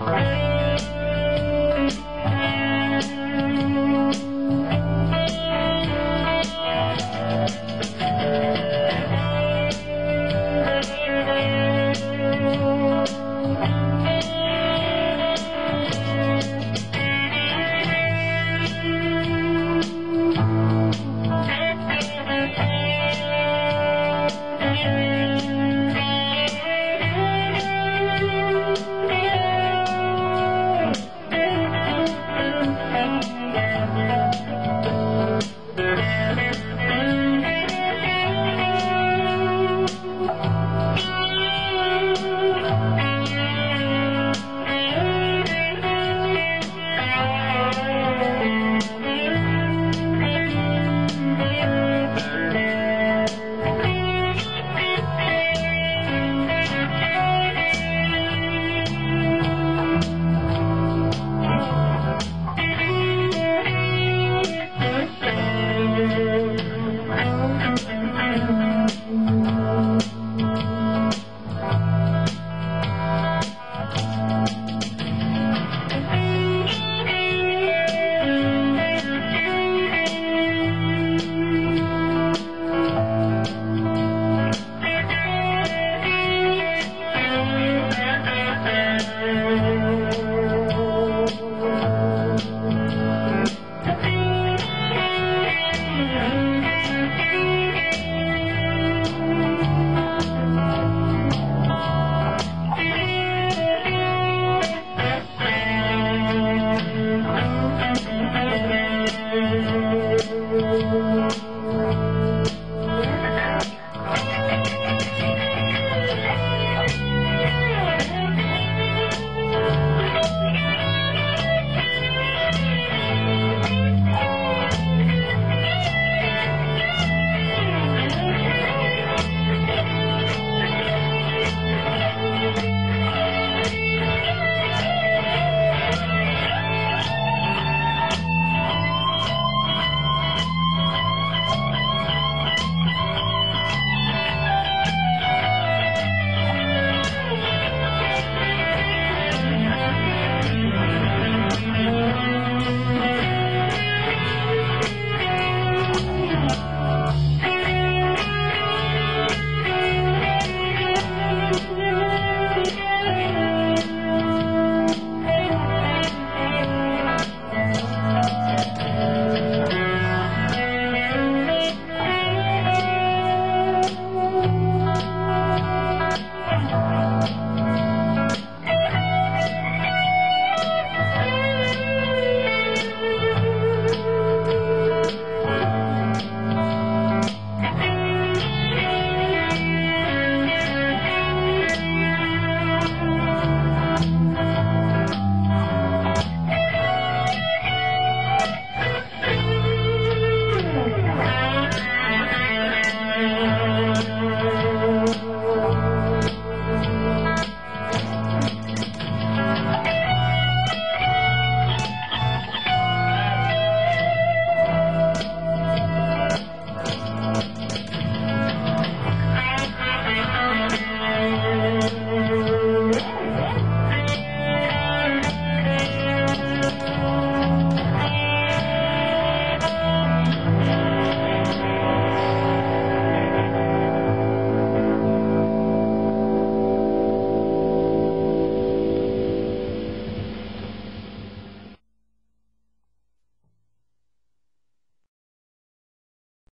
Bye. Thank you.